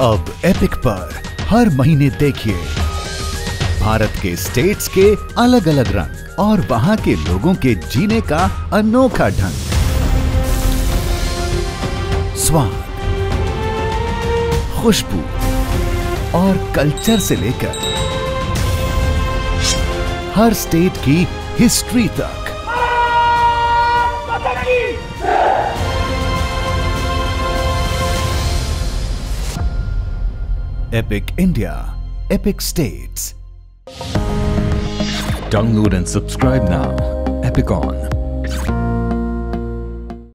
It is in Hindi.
अब एपिक पर हर महीने देखिए। भारत के स्टेट्स के अलग अलग रंग और वहाँ के लोगों के जीने का अनोखा ढंग। स्वाद, खुशबू और कल्चर से लेकर हर स्टेट की हिस्ट्री तक। Epic India, Epic States. Download and subscribe now. Epic On.